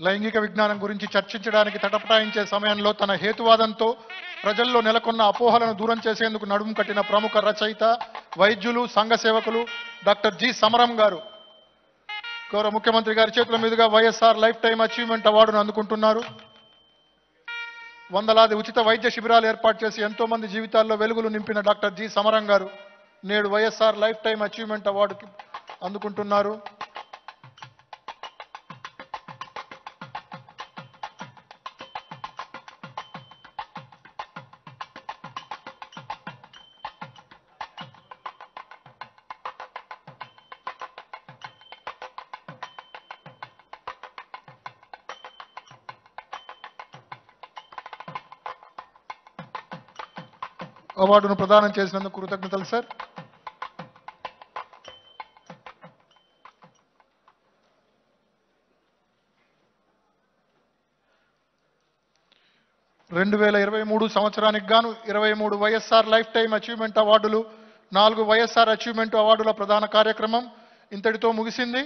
లైంగిక విజ్ఞానం గురించి చర్చించడానికి తటపటాయించే సమయంలో తన హేతువాదంతో ప్రజల్లో నెలకొన్న అపోహలను దూరం చేసేందుకు నడుము కట్టిన ప్రముఖ రచయిత వైద్యులు సంఘ సేవకులు డాక్టర్ జి. సమరం గారు. గౌరవ ముఖ్యమంత్రి గారి చేతుల మీదుగా వైఎస్ఆర్ లైఫ్ టైం అచీవ్మెంట్ అవార్డును అందుకుంటున్నారు. వందలాది ఉచిత వైద్య శిబిరాలు ఏర్పాటు చేసి ఎంతో మంది జీవితాల్లో వెలుగులు నింపిన డాక్టర్ జి. సమరం గారు నేడు YSR life time achievement award అందుకుంటున్నారు. అవార్డును ప్రదానం చేసినందుకు కృతజ్ఞతలు సార్. రెండు వేల ఇరవై మూడు సంవత్సరానికి గాను ఇరవై మూడు వైఎస్ఆర్ లైఫ్ టైం అచీవ్మెంట్ అవార్డులు నాలుగు వైఎస్ఆర్ అచీవ్మెంట్ అవార్డుల ప్రధాన కార్యక్రమం ఇంతటితో ముగిసింది.